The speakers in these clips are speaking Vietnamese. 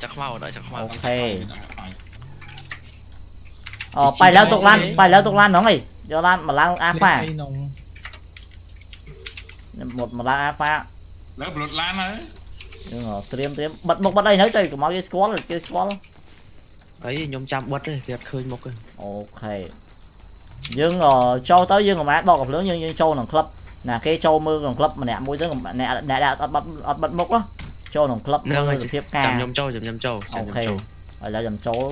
chắc mau đợi chắc mau. โอเค อ๋อไปแล้วตกลานไปแล้วตกลานน้องเอ้ยเดี๋ยวลานมาลานอาฟ้าไอ้นงหมดมาลานอาฟ้า แล้วบลดล้านนะ ờ, à? đúng rồi tiêm tiêm bật một bật đây nữa chơi của mọi cái squad cái squad. Ấy nhóm chạm bớt đi thiệt khơi một cái ok. Dương ở châu tới dương ở má đo gặp lớn dương dương châu làm club. Là cái châu mưa làm club mà nè môi dưới nè nè đã bật bật một đó ចូលក្នុងក្លឹបធ្វើសភាពការចាំខ្ញុំចូលចាំខ្ញុំចូលចាំខ្ញុំចូលឥឡូវខ្ញុំចូល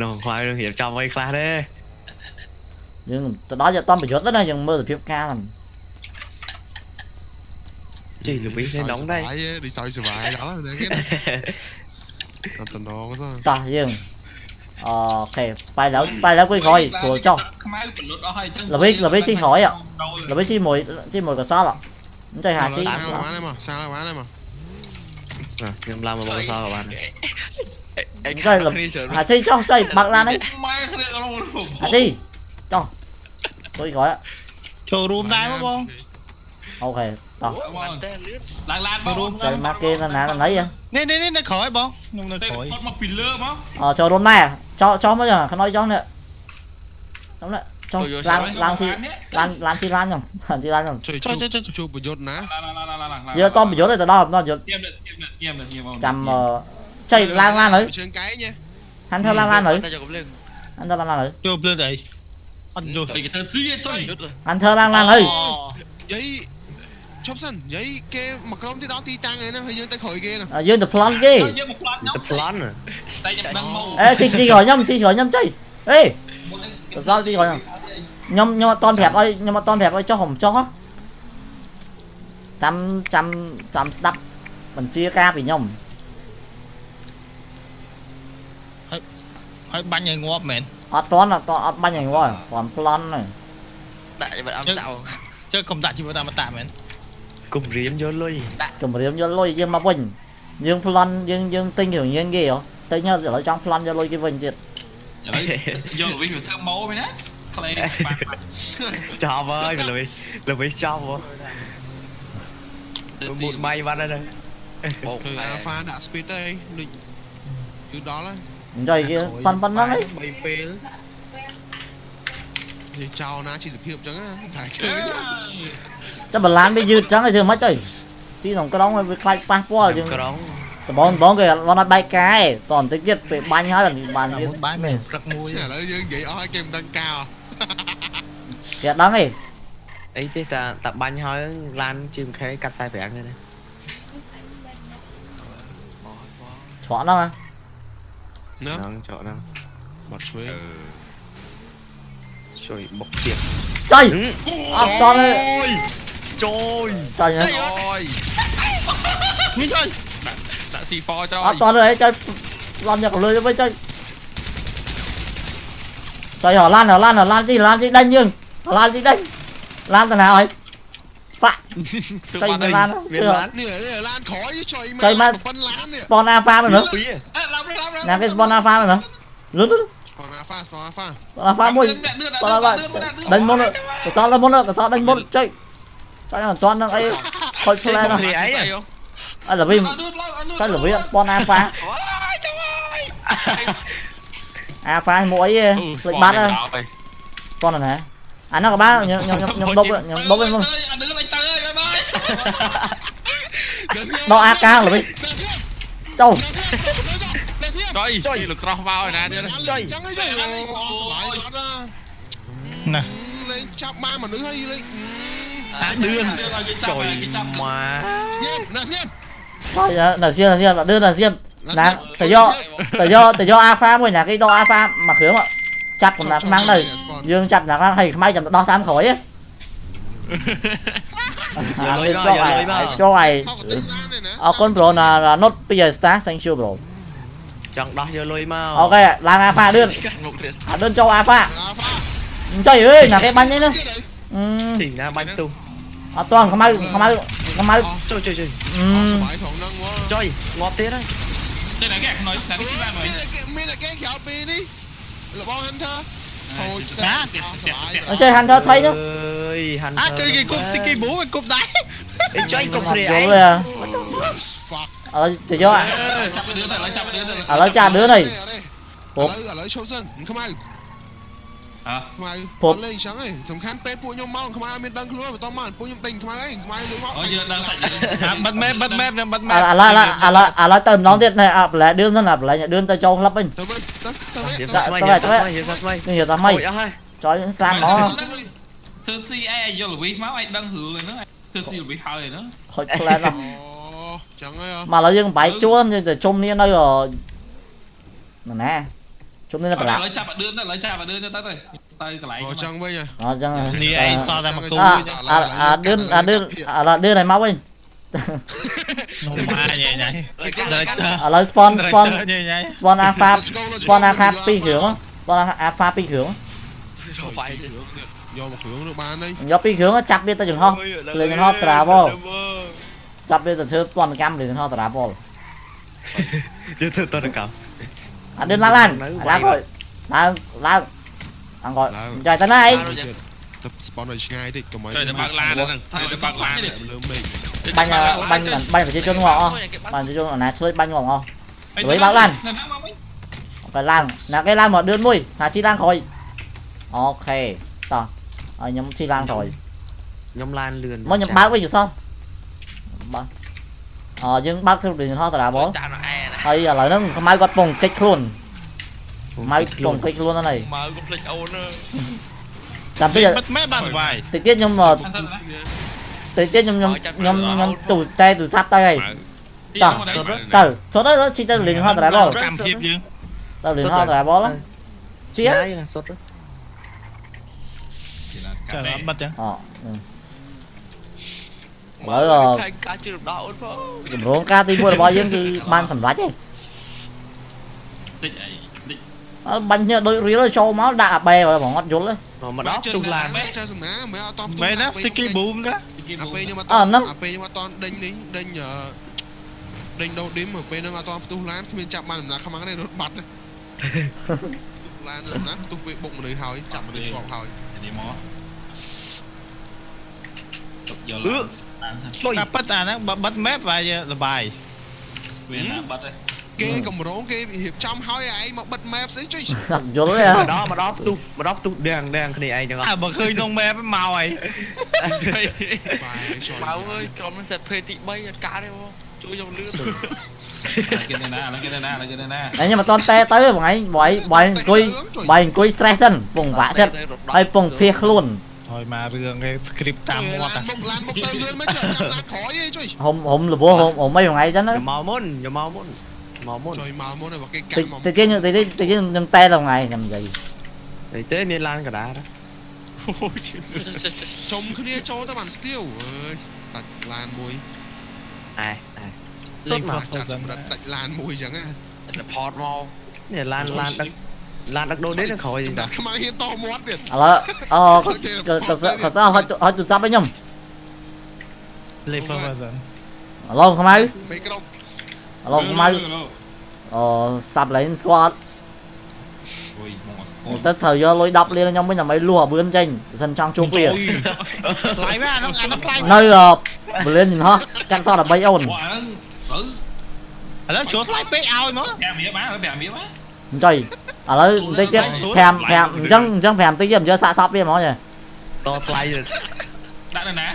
នោះខ្លាយនឹងរៀបចំអីខ្លះទេយើងទៅដល់យើងអត់ប្រយុទ្ធទេណាយើងមើលសភាពការហ្នឹងជិះល្វីសដល់ដែរដូចសោយសុវ័យដល់គេអត់ដំណងសោះតោះយើងអូខេបាយដល់បាយដល់គួយក្រោយស្រួលចុះខ្មៅពលុតអស់ហើយអញ្ចឹងល្វីល្វីជិះក្រោយល្វីជិះមួយជិះមួយកសលអ្ហ៎ Đúng rồi hả chị? Sao là bán em à? Sao là bán em à? Nhưng làm mà bao sao hả bạn? Đúng rồi là... Hả chứ cho, cho, bạc lan đấy. Hả chị? Cho. Tôi gọi ạ Chờ room tay mà con Ok, to. Lan lan bao room Sao mắc kia là ná là lấy à? Nè nè nè, nó khỏi bông Nhưng nó khỏi. Ờ, chờ room này à? Cho, cho mới giờ, nó nói cho nữa Đúng rồi ណាណាណី នេះនេះនេះនៅក្រោយបងខ្ញុំនៅ តែ ក្រោយ ផុតមកពីលើមក អចូលរួមដែរចោចោមកយ៉ាងខ្នុយចោនេះចោនេះចោឡានឡានជីឡានឡានជីឡានយ៉ាងឡានជីឡានយ៉ាង chơi chụp chụp một giọt ná ឡានឡានឡានឡាន យកតំប្រយុទ្ធទៅដល់ដល់យុទ្ធ ទៀមទៀមទៀមទៀម ចាំចៃឡើងឡានហើយ trên cái nha ហាន់ធ្វើឡើងឡានហើយ តែយកកំភ្លើង ហាន់ធ្វើឡើងឡានហើយ ចូលភ្លើងទៅអីអត់ចូល ទៅគេទៅស៊ីចុយ យុទ្ធ ហាន់ធ្វើឡើងឡានហើយ giấy chop sân giấy kê mà không tới đó ti tăng này nè hay dương tay khỏi kia nè យើងទៅប្លន់គេ យើងមកផ្លាត់ខ្ញុំ ទៅប្លន់ តែខ្ញុំដឹងមក អេជីជីក្រោយខ្ញុំជីក្រោយខ្ញុំចៃអេទៅសល់ជីក្រោយខ្ញុំ nhưng nhưng mà toàn đẹp dạ. ơi nhưng mà toàn đẹp ơi cho hồng cho. Trăm trăm trăm đắp mình chia ca vì nhom hết hơi bánh nhảy ngọt mệt. À toán là toán à, bánh nhảy ngọt còn plan này. Đại cho bạn ăn tạo chứ không chỉ cho bạn mà tạm mệt. Cùng riêng vô lôi. Cùng riêng vô lôi nhưng mà quỳnh dương plan dương dương tinh hiểu nhiên gì hả? Tới nhau rồi trong plan vô lôi cái quỳnh thiệt. Dạ vô là mình thơm máu mới nè ខ្លីបាត់ចាប់ហើយលុយលុយចាប់ហ៎មុតបាយបាត់ហើយបោកអាហ្វាដាក់ speed ទៅដូចគឺដល់ហើយអញ្ចឹងគេប៉ាន់ប៉ុណ្ណឹងហី3ពេលនិយាយចោលណាជីសភាពអញ្ចឹងតែឃើញចាំបឡានវាយឺតអញ្ចឹងឲ្យធ្វើម៉េចទៅទីក្នុងក្រុងវាខ្លាចប៉ះពាល់ជាងក្រុងដំបងដំបងគេអត់បានបែកកាយតបន្តិចទៀតពេលបាញ់ហើយបានទៀតបាញ់ព្រឹកមួយឥឡូវយើងនិយាយអស់ឲ្យគេមិនដឹងកាអ Dạ, Giật lắm đi. Ấy chứ ta, ta banh hơi lan chim khế cắt sai phải ăn đây. Chọn đâu mà? Nước Nâng chọn đâu Bọt suối. Ừ. Trời bọc tiệt Trời! À toàn ơi! Trời! Trời nhá Trời chơi. Đã xì pho cho À toàn rồi ấy chơi Làm nhạc lưới cho chơi Trời họ lan họ lan họ lan gì lan gì đánh nhưng họ lan gì đánh lan thằng nào ấy Phạ Trời mà lan Trời lan khó Trời mà spawn alpha mà nữa Làm cái spawn alpha mà nữa Lướt lướt Spawn alpha spawn alpha Spawn alpha mùi Spawn alpha Đánh môn nữa sao đánh môn nữa Để sao đánh môn Trời Trời hoàn toàn đang ấy Khỏi chơi nó Ai là vì Chắc là vì spawn alpha អត់តាន់នឹងអីខូចផ្លែនោះ អីអី អត់ល្វីចៃល្វីអត់ស្ពនអាហ្វាអាហ្វាមួយអីភ្លេចបាត់ហើយស្ពនណាអានោះក៏បានខ្ញុំខ្ញុំខ្ញុំដប់ខ្ញុំដប់វិញមុន អានឿនអញទៅអើយបាយ ដកអាកាល្វីចូល ចុយចុយលោកក្រោះមកឯណាទៀត chơi chẳng ấy chơi rồi phải bắt ra ណា lên chắp ba mà nữ hay lên អាដឿន ជួយម៉ា xem nè xem ចៃណាសៀនណាសៀនដឿនណាសៀន ណាទៅយកទៅយកទៅយកអាហ្វាមួយណាគេដកអាហ្វាមកគ្រឿងចាប់កំណាត់ខ្មាំងទៅយើងចាប់ណាស់ហើយខ្មៅចាំទៅដោះតាមក្រោយហ៎អានេះចុះឯចុះឯ Họ có tính lan này nè អរគុណ bro ណា not ពី star thank you bro ចង់ដោះយកលុយមកអូខេឡើងអាហ្វាលឿនកាត់មុខទៀតអាលឿនចូលអាហ្វា alpha ចុយអើយណាគេបាញ់នេះនោះ Kia đấy អឺទីណាបាញ់ទុះអត់តន់ខ្មៅខ្មៅខ្មៅជួយជួយជួយអឺ Họ phải thằng năng quá ជួយងាប់ទៀតហើយ đây là cái nói là cái ba rồi mình là cái khéo pin đi là bom hunter thôi chơi hunter thấy chứ à cái cái cục cái bố cái cục đấy chơi cục này anh. ở thì cho ạ? Ở lấy cha đứa này. Ở lấy ở lấy sông sân không ai. អីល់ទេ Fuck ឥឡូវទៅយកចាប់លឿនទៅឥឡូវចាប់លឿនទៅឥឡូវចាដឿនហីឥឡូវឥឡូវឈប់សិនខ្មៅហ៎ខ្មៅពុកអត់លេងអញ្ចឹងឯងសំខាន់ពេលពួកខ្ញុំមកខ្មៅអត់មានដឹងខ្លួនបន្តមកពួកខ្ញុំទិញខ្មៅឯងខ្មៅលុយមកអូយើងដឹងសាច់អាបិទ map បិទ map នឹងបិទឥ map ឡូវឥឡូវឥឡូវឥឡូវឥឡូវទៅម្ដងទៀតនេះអាបន្លែដឿនហ្នឹងអាបន្លែដឿនទៅចូលក្លឹបវិញទៅវិញទៅទៅវិញយើងទៅសាវិញថ្មីយើងសាថ្មីយើងសាថ្មីនេះយកតែម៉េចអស់ហើយចុយសាមហ្មងធ្វើស៊ីអីឲ្យយកល្វីមកឲ្យដឹងរឿងហ្នឹងធ្វើស៊ីល្វីហើយហ្នឹងខូចផ្លែដល់អូចឹងហើយហ៎មកឥឡូវយើងបែកជួនយើងទៅជុំនេះនៅអឺណា ជុំនេះនៅឥប្រាក់ឡូវចាប់អាដឿនទៅឥឡូវចាប់អាដឿនទៅទៅទៅកន្លែងអូចឹងវិញហ៎អញ្ចឹងនេះឯងសល់តែមកគូអាអាអាដឿនអាដឿនអាដឿនឲ្យមកវិញនោះមកញ៉ៃញ៉ៃ director ឥឡូវ spawn spawn director ញ៉ៃញ៉ៃ spawn alpha spawn alpha 2គ្រឿង spawn alpha 2គ្រឿងយកមកគ្រឿងនោះបានហើយយក2គ្រឿងចាប់វាទៅចង្ហោះលេងចង្ហោះ travel ចាប់វាទៅធ្វើពន្ធកម្មលេងចង្ហោះ travel យើងធ្វើតនកម្ម អាដឿនឡើងឡើងឡើងហើយឡើងឡើងអង្គចៃទៅណាអី ទៅ spawn ឲ្យឆ្ងាយតិចកុំឲ្យ ទៅបើកឡានហ្នឹងទៅបើកឡាននេះ លើមេឃ បាញ់បាញ់បាញ់ប្រជាជនងាប់អស់បាញ់ប្រជាជនអាណាឆ្លុយបាញ់ងាប់អស់ ទៅបើកឡាន នៅណាមកវិញ ទៅឡើងណាគេឡើងមកដឿនមួយថាជីឡើងក្រោយអូខេតោះឲ្យខ្ញុំជីឡើងក្រោយ ខ្ញុំឡានលឿន មកខ្ញុំបើកវិញយល់សោះបើក អយើងបើកធ្វើពីហោះតារាបល ចានអែណា ហើយឥឡូវហ្នឹងខ្មៅគាត់ពងកិច្ចខ្លួនខ្មៅពងកិច្ចខ្លួនហ្នឹងហើយ មើលកុំភ្លេចអូនណា ចាំតិច បិទ map បានសុបាយ តិចទៀតខ្ញុំអឺតិចទៀតខ្ញុំខ្ញុំខ្ញុំខ្ញុំទូតែទូរស័ព្ទទៅហើយទៅសុទ្ធទៅជីទៅលេងហោះតារាបល កម្មភាពយើង ទៅលេងហោះតារាបលជី ណាយើងសុទ្ធ ចាអត់បិទចឹង អូ មើល អឺ ថៃការជឿដល់អូនផង កម្រងការទី1របស់យើងគឺបានសម្រេចទេ តិចអីតិច អើបាញ់ញើដូចរៀលចូលមកដាក់អាបេហ្មងអត់យល់ទេ មកដល់ទុះឡាន ចាសំណាមិនអត់តប មែនណា sticky boom ណា អាពេលខ្ញុំអត់ អ่าហ្នឹង អាពេលខ្ញុំអត់តដេញនេះដេញអឺដេញដូឌីមពេលហ្នឹងអត់តផ្ទុះឡានគ្មានចាប់បានដំណាក់ខ្មាំងទេរត់បាត់ផ្ទុះឡានណាផ្ទុះពេលបុកមនុស្សហើយចាប់មនុស្សជាប់ហើយ នេះមកទុកយក អឺ ឡាន ឆ្លុយតែបិទអាហ្នឹងបើបិទ map វាសុបាយវាណាបាត់ទេគេកម្រងគេរៀបចំហើយឯងមកបិទ map ស្អីចុយអត់យល់ទេមកដល់មកដល់ផ្ទុះមកដល់ផ្ទុះដៀងដៀងគ្នាឯងទាំងអស់អើបើឃើញក្នុង map មកហើយបាយចុយម៉ៅអើយក្រុមនឹង set phase ទី3អត់ការទេបងជួយខ្ញុំលឿនគេទៅណាឥឡូវគេទៅណាឥឡូវគេទៅណាតែខ្ញុំអត់តន់តែទៅបងឯងបងឯងបងឯងអង្គុយបងឯងអង្គុយ stress សិនពងបាក់ចិត្តហើយពងភៀសខ្លួន ហើយមករឿងគេ script តាមឡាមាត់នមុខឡានមុខទៅលឿនមកចាំឡានក្រោយឯងចុយហុំហុំលពោះហុំហុំអីបងឯងសិនណាយកមកមុនយកមកមុនមកមុនចុយមកមុនបើគេកាតិត់ចមកតិចទៀតតិចទៀតតិចទៀតខ្ញុំតែដល់ថ្ងៃខ្ញុំនិយាយតែទេមានឡានកដាដែរជុំគ្នាចូលទៅបានស្ទៀវអើយដាច់ឡានមួយអែអែសុទ្ធមកចាត់សម្រាប់ដាច់ឡានមួយអញ្ចឹងណាតែផតមកនេះឡានឡានដឹក ឡានដឹកដូននេះនៅក្រោយ ចំ តា ណាត់ខ្មាំងហ៊ានតមាត់ទៀត ឥឡូវអូក៏ក៏ក៏ក៏ហត់ហត់ទូរស័ព្ទឲ្យខ្ញុំ លេ for version ឥឡូវខ្មៅ មេក្រុម ឥឡូវខ្មៅអូសាប់លេងស្គាល់ អូយមក ទៅត្រូវយកលុយ10លានខ្ញុំវិញដើម្បីលួសអាបឿនចេញបើសិនចង់ជួបវា ថ្លៃមែនអាហ្នឹងអាហ្នឹងថ្លៃ នៅបលៀនហោះកាត់សត13អូន អាហ្នឹងទៅ ឥឡូវជួលថ្លៃពេកឲ្យមក 5រៀលបាន5រៀលបាន អញ្ចឹងឥឡូវបន្តិចទៀត5 5អញ្ចឹងអញ្ចឹង5តិចទៀតខ្ញុំយកសាកសពវាហ្មងចា តថ្លៃទៀត ដាក់នៅណា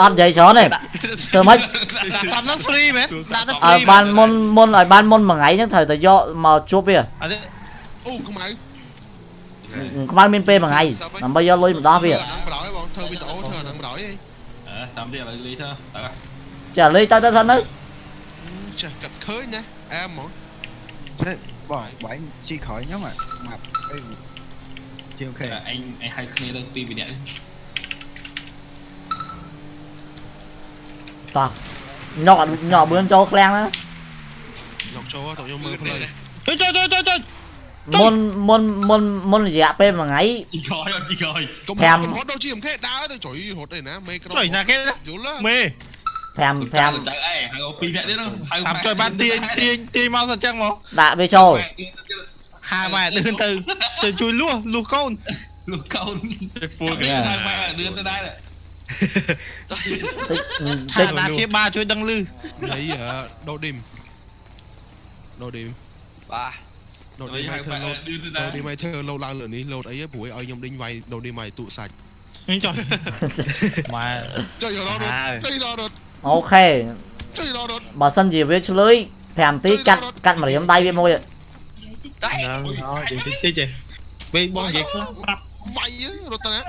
អត់និយាយច្រើនទេធ្វើម៉េច ដាក់សំហ្នឹង free មែនដាក់ទៅ ឲ្យ free បានមុនមុនឲ្យបានមុនមួយថ្ងៃហ្នឹងត្រូវតែយកមកជួបវា អត់ទេ អូខ្មៅ ខ្មៅមានពេលមួយថ្ងៃដើម្បីយកលុយមកដោះវា អាហ្នឹងបដ ாய் បងធ្វើវីដេអូធ្វើអាហ្នឹងបដ ாய் ឯង អឺតាមទៀតឥឡូវលីធ្វើតើ ចាលេងទៅទៅសិនទៅ ចេះកាត់ឃើញណាអែមហ្មង thế bỏ bỏ chi khỏi nhóm ạ. Mặt đây chiều khề anh anh hai khê đâu tuy bị đẹp ta nhỏ nhỏ bươn cho clang đó nhọc cho tao vô mơ lên chơi chơi chơi chơi chơi môn môn môn gì dạ em mà ngáy chị rồi chị rồi thèm. hốt đâu chị không khét đá tôi trời hốt này nè mê cái trời nhà khét đó. Mê. Thèm thèm. ពីរវគ្គទៀតហៅតាមជួយបានទាញទាញទាញមកសិនចឹងមកដាក់វាចូលហៅម៉ែលឿនទៅទៅជួយលួសលួសកូនលួសកូនទៅពួរគេហៅម៉ែលឿនទៅដែរតិចតិចតាជាបាជួយដឹងលឺនៃដូឌីមដូឌីមបាទដូឌីមឲ្យធ្វើលោតដូឌីមឲ្យធ្វើលោតឡើងលើនេះលោតអីព្រោះឲ្យខ្ញុំដេញវាយដូឌីមឲ្យទូសាច់ខ្ញុំចុះម៉ែចុះយករត់ចុះយករត់អូខេ បើសិនជាវាឆ្លើយ5នាទីកាត់កាត់ម្រាមដៃវាមួយតែយើងតិចតិចឯងពេលបោះនិយាយខ្លះប្រាប់វាយរតនា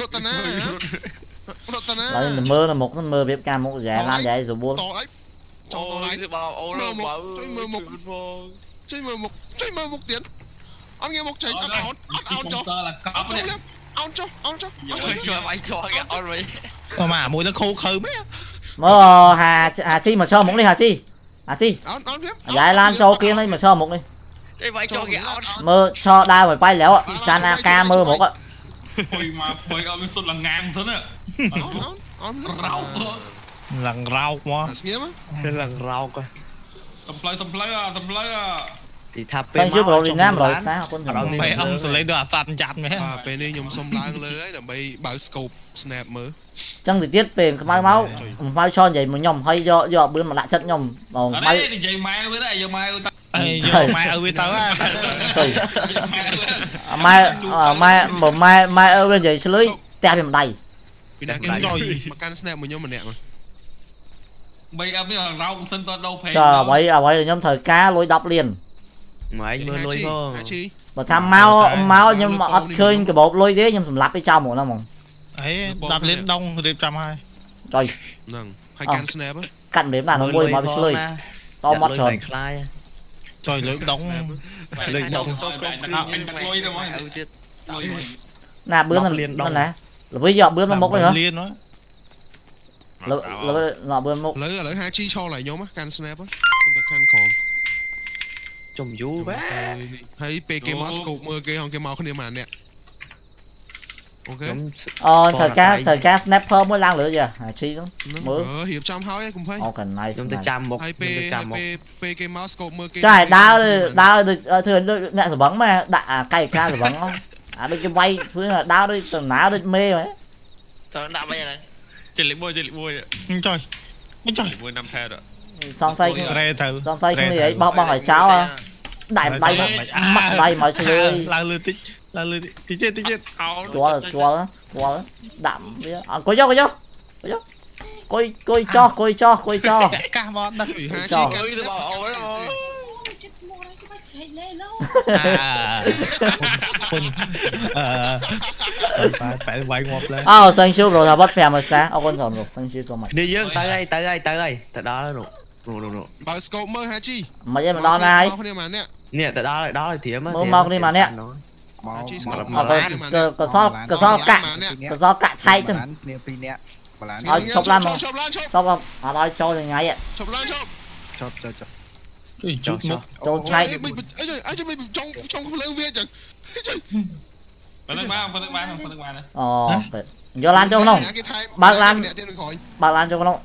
រតនារតនាឡើយមើលទៅមុខមើលវាការមុខយ៉ាងឡានយ៉ាងស្រួលតអីចង់តអីបើអូលបើជួយមើលមុខជួយមើលមុខជួយមើលមុខទៀតអត់ងាយមុខចេញអត់អោនអត់អោនចុះអត់អោនចុះអោនចុះអត់ជួយជួយបាយចុះអត់វិញមកមួយទៅខូខើមែន Mơ Hà Hà chi mà cho một đi Hà chi Hà chi Giải Lam cho kia đi mà cho một đi. Đây vậy cho cái Mơ cho đa rồi bay léo ạ. Tanaka mơ một ạ. Ôi mà bây giờ mình sút là ngang thế ạ. Lần rau quá. Thế lần rau coi. tập lấy tập lấy à, tập lấy à. រមើលមុខភុយមកភុយអត់មានសុទ្ធលងាមសិនណា áo áo áo រោកឡើងរោកមក à nghe mà Cái lần rau coi សំផ្លៅសំផ្លៅសំផ្លៅ Thì tháp សិនជួបរោរីណា140អរគុណអរគុណពេលអំសលេងដូចអាសត្វចាត់មែនបាទពេលនេះខ្ញុំសុំឡើងលើហើយដើម្បីបើក scope snap មើលចឹងទៅទៀតពេលខ្មៅមកខ្មៅឈរនិយាយមួយខ្ញុំហើយយកយកបឿនមកដាក់ចិត្តខ្ញុំបងអខ្មៅត់ទេនិយាយម៉ែវាដែរយកម៉ែទៅអីយកម៉ែឲ្យវាទៅហ่าជួយម៉ែវាម៉ែម៉ែបើម៉ែម៉ែអើវានិយាយឆ្លើយផ្ទះវាម្ដាយពីណាគេដៃមកកាន់ snap មួយខ្ញុំម្នាក់មកបីអត់នេះរោកសិនតដោពេចុះអ្វីអ្វីដែលខ្ញុំត្រូវការលុយ10លាន Mà anh mơ lôi ហា vô ជី បើថាមកមកខ្ញុំអត់ឃើញកាបូបលុយទេខ្ញុំសម្លាប់ទៅចោលហ្មងណាហ្មង អី10លានដងរៀបចំហើយ ចុយ ហ្នឹងហើយកាន់ snap ហ៎ កាត់ម្រាមដាក់ក្នុងមួយមកវាឆ្លើយតមកច្រើន khai ចុយលើកដង snap ហ៎ លើកដង ចូលគ្រប់ អត់មានលុយទេមក ឲ្យទៀត លុយ ណាបឿនហ្នឹង 10លានដង ណាល្វីយកបឿនមកមុខវិញហ៎ លានហ៎ ល្វីមកបឿនមុខ ឥឡូវឥឡូវហាជីឈរlạiខ្ញុំហ៎កាន់ snap ហ៎ខ្ញុំទៅកាន់ក្រោម Chùm vú quá ហើយពេលគេមក scope មើលគេហងគេមកគ្នាម្នាក់អូខេ Giống អូត្រូវការត្រូវការ snapper មួយឡើងលើយ៉ាអាជីហ្នឹងមើលអឺរៀបចំហើយហើយកុំភ័យអូក nice Giống tới nice. trăm một ហើយពេល Giống tới ហើយ trăm một ពេលពេលគេមក scope មើលគេចាយដើរដើរដូចធ្វើដូចអ្នកសង្វឹងមកដាក់អាកាយការសង្វឹងហ្នឹងអាដូចជាវាយធ្វើដើរដូចដំណើរដូចមេហ្មងតើដាក់មិនហ្នឹងចេញលេខ1ចេញលេខ1ចុយមិនចុយ 1năm thẻ rồi សង្ស័យរ៉េទៅសង្ស័យគ្នាអីបោះបង់ឲ្យចោល ដៃដៃមកដៃមកឆ្លើយឡើងលឺតិចឡើងលឺតិចទៀតតិចទៀតអោស្គាល់ស្គាល់ស្គាល់ដាក់វាអង្គុយយកអង្គុយយកយកគួយគួយចោះគួយចោះគួយចោះកាសមកដឹកហាជីកាសរបស់អូយអូចិត្តមកហើយច្បាស់ស្រីលេលោคนเออไปไว้งบเลยอ้าวซังชิวโปรทาบอทแฟมมาซะเอาคนสอนหรอกซังชิวสมัยเดี๋ยวเยอะตายเลยตายเลยตายเลยแต่ดาแล้วหรอก បើក scope មើលហាជី មិនឯងមកដល់ណាហើយ មកគ្នាម្នាក់ Nè tới đó rồi đó là thiếm á Mơ thiếm mọc á, đi thiếm mà nè. xanh nó. មក ហាជី មក ស្គាល់ អរគុណកសលកសលកាក់កសលកាក់ឆែកទៅ គ្នាពីរនាក់បាឡាន ឲ្យឈប់ឡើងមក ឈប់ឡើងឈប់ ចប់អត់ឲ្យចូលថ្ងៃ ឈប់ឡើងឈប់ ចប់ចប់ចប់ ជួយជូតមុខ ចូលឆែក អីមិនអីអីមិនចង់ចង់ភ្លើងវាចឹង ប៉ុណ្្នឹងបានប៉ុណ្្នឹងបានប៉ុណ្្នឹងបាន អូយកឡានចូលក្នុង គេថែ បើកឡាន អ្នកទៀតនឹងក្រោយ បើកឡានចូលក្នុង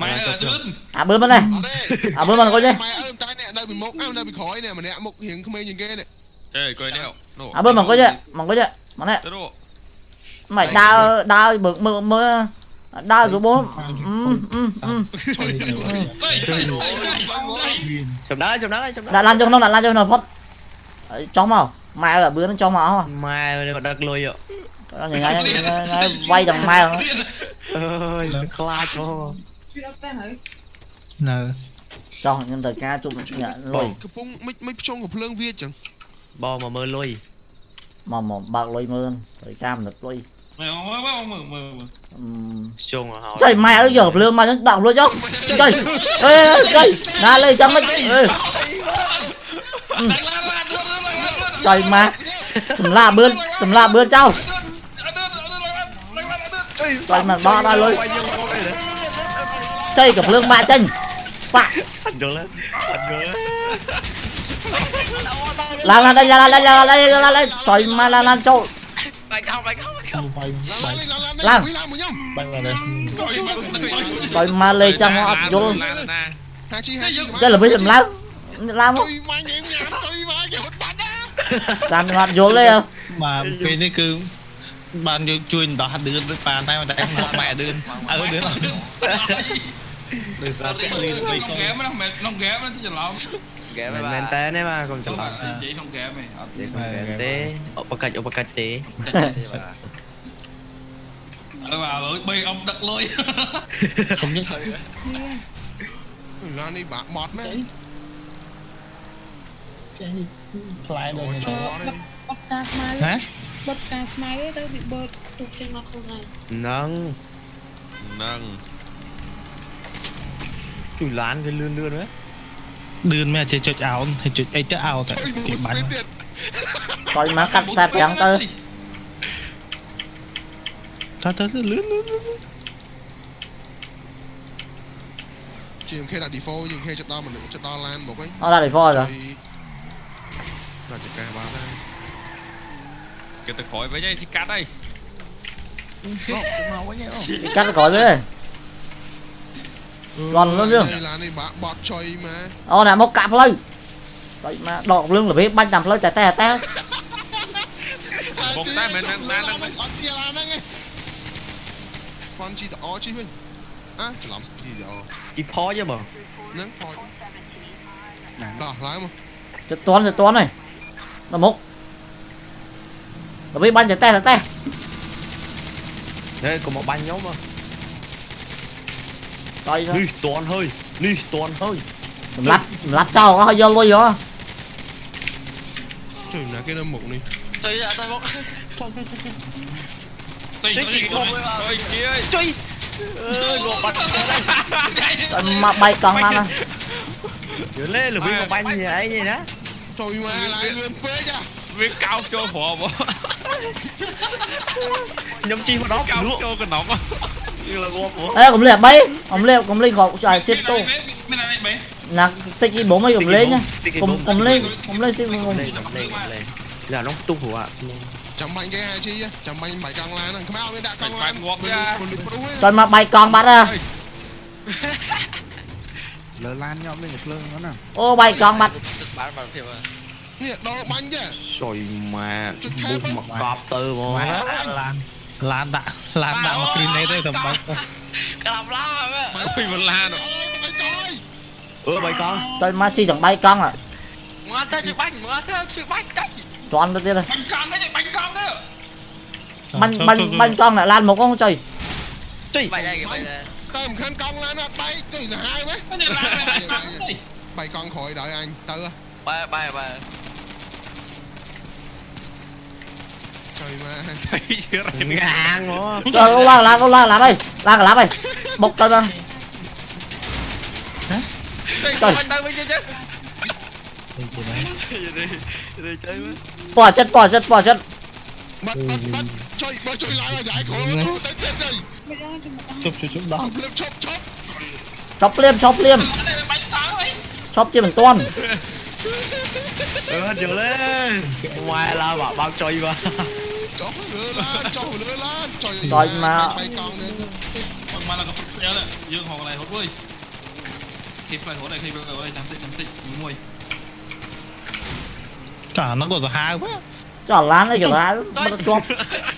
ម៉ែអឺឌឿន អាបឿនមិនទេ អត់ទេ អាបឿនមិនអង្គុយទេ ម៉ែអើតែអ្នកនៅពីមុខអើនៅពីក្រោយនេះម្នាក់មុខរៀងក្មេងជាងគេនេះ Ê, coi nè Nổ អាបឿនមិនអង្គុយទេមិនអង្គុយទេមកនេះ Thế độ មិនដើរដើរមើលមើលមើលដើរស្រួលអឺអឺអឺ ទៅទៅ Chùm đó chùm đó chùm đó ដាក់ឡានចូលក្នុងដាក់ឡានចូលក្នុងផុតចុះមកម៉ែអាបឿនចុះមកអស់ Mai mà đặt lùi ạ ថ្ Ờ, nó nhìn ngay ngay quay thằng mai rồi. Ơi clash cho, nè cho nhân thời ca chung nhận lôi. Bò mà mà mà bạc lôi mơn thời ca mình được lôi. Mày không mơ mơ mơ mơ mơ Ừm. chung rồi hỏi trời mày ơi giờ lương mày đọc luôn chứ trời ê ê, trời. Na lên trong mất Ê, Đánh la bàn luôn, luôn, luôn, luôn, luôn. trời mà sầm la bươn sầm la bươn trao បឿនសម្លាបឿនចោលចុយមិនបោះដល់លុយចុយកំភ្លើងបាក់ចេញបាក់ Anh vô lên Anh vô lên ឡើងឡើងឡើងឡើងឡើងឡើងឡើងឡើងចុយម៉ែឡើងឡើងចូល បាយខោបាយខោបាយខោ បាយ ឡើងឡើងឡើង ឡើង ឡើងមួយខ្ញុំ បាយមកនេះ ចុយម៉ែលេចាំមកអត់យល់ Lan nè ហាជីហាជី ចុយល្បិចសម្លាប់ឡើងមក ជួយម៉ាញ់ញ៉ាំជួយម៉ាញ់គេហត់បាត់ណា តាមខ្ញុំអត់យល់ទេ បាទពេលនេះគឺ បានយើងជួយដោះដឿនដូចបានតែតែមកម៉ែដឿនអើដឿនអត់ដូចថាលីក្នុងហ្គេមណាមែនក្នុងហ្គេមណាច្រឡំហ្គេមមែនតើណាបាទកុំច្រឡំនិយាយក្នុងហ្គេមឯងអត់ទេទេឧបកិច្ចឧបកិច្ចទេអើបាទលុយ3អំដឹកលុយខ្ញុំនិយាយឡាននេះបាក់បត់មែនចេះផ្លែដល់ណាបកាសមកហ៎ បត់ការស្មៅទេទៅវាបឺតខ្ទុកចេញមកខ្លួនហើយ ហ្នឹង នឹង ជួយឡានវាលឿនលឿនហ៎ ឌឿនមែនចេះចុចអោនហើយចុចអីទៅអោតែ Ôi គេ bố បាញ់ sprintទៀត coi má cắt xe bèn tơ តើតើលឿនលឿនលឿន GMK ដាក់ default GMK ចិត្តដល់មនុស្សចិត្តដល់ LAN មកអី nó ra để phôi rồi ដាក់ចង្កេះបានដែរ cho tôi khói với nhau thì cát ừ, đây Cắt khói với Gần lắm chứ Bọt chơi mà. Ồ nè, một cạp lên Vậy mà đọt lưng là biết banh nằm lên chạy tè tè Bọc tay mình đang đang đang Bọc chia là đang nghe. Bọc chứ huynh. À, chỉ làm gì đó Chỉ phó chứ mà. Nắng phó Đó, lái mà Chết toán, chết toán này. Nó mốc Tapi banyak teh, teh. đây có một banh nhóm mà. tay thôi. Ni toàn hơi, ni toàn hơi. lát lát mình lắp sau nó hơi vô lui vô. Trời là cái đâm mục này. Trời dạ tay bốc. Trời kia. Trời. Trời mà bay còn mà. Dữ lê là viên còn banh gì ấy gì đó. Trời mà lại lên phế chứ. Viên cao cho phò quá nhóm chi mà đó cao cho cái nóng Ê, cũng liệp bay, cũng liệp, cũng lên khỏi trời chết tôi. Là tích đi bốn mấy cũng lên nhá. Cũng cũng lên, cũng lên xin cùng. Là nó tung hủa. Chẳng mạnh cái hai chi á, chẳng mạnh bảy con lan, không ao đã con lan. Toàn mà bảy con bắt à. Lỡ lan nhau bên được lương nó nè. Ô bảy con bắt. នេះដល់បាញ់ទេចុយម៉ែមកមកកប់ទៅហ្មងឡានឡានដាក់ឡានដាក់មកគ្រីណេតទេសម្បត្តិក្លាប់ឡាមកពីវឡានអឺ3កង់ទៅមកជីទាំង3កង់មកទៅជីបាញ់មកទៅជីបាញ់កាច់ជន់ទៅទៀតបាញ់កង់ទេបាញ់កង់ទេបាញ់បាញ់បាញ់កង់ឡានមកកងចុយចុយបាញ់ហើយទៅមិនខានកង់ឡានអត់បាយចុយសាហាវហ៎បាញ់កង់ក្រោយដល់អញទៅបាយបាយបាយ trời mà xây chưa? Rèm ra. hàng nữa trời lá, la la ô la la đây. Lá la đây. Bọc tao ra. Trời. anh đang bên kia chứ. Bỏ chết bỏ chết bỏ chết mất mất mất chơi mà chơi giải khổ nó. đánh chết đây. Chụp chụp chụp đó. Chụp chụp chụp. Chụp liêm chụp liêm. Chụp liêm toàn. điều lên ngoài 嗯，就咧，唔係啦，白白醉嘛。做佢啦，做佢啦，醉。醉嘛。唔係啦，咁樣啦，要學嚟學喂。Keep 嚟學嚟，keep 嚟學嚟，暫時暫時唔會。Cả nó có giờ hai quá. Chả lán này kiểu lán, bắt nó chóp.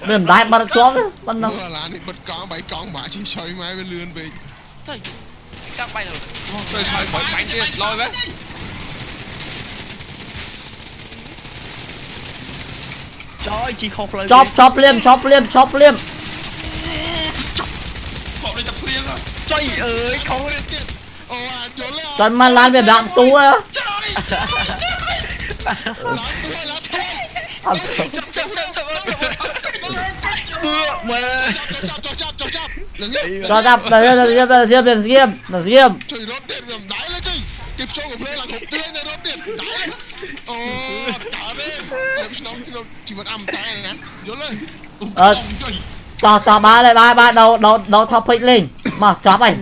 Bên đáy bắt nó chóp đấy, bắt nó. Lán thì bật con, bảy con, bả chỉ chơi mai bên lươn về. Thôi, các bay rồi. Thôi, thôi, bảy bánh đi, lôi với. ช็อปช็อปเลี่ยมช็อปเลี่ยมช็อปเลี่ยมจอยเอ๋ยของเล่ยจิตโอ้ยจนแล้วจนมาล้านแบบดังตัวจอยจอยล้านตัวล้านตัวจับจับจับจับเมื่อจับจับจับจับจับจับจับเดี๋ยวเดี๋ยวเดี๋ยวเดี๋ยวเดี๋ยวเดี๋ยวเดี๋ยวช่วยรถเด็ดเดี๋ยวได้เลยจิเก็บโชว์กับเพลงหลังหกเตี้ยในรถเด็ดได้เลยโอ้ ក្នុងក្នុងជីវិតអមតៈណាយល់ទេអត់តោះតោះបានហើយបានបានដោដោដោថប់ពេចលេងមកចប់ហើយ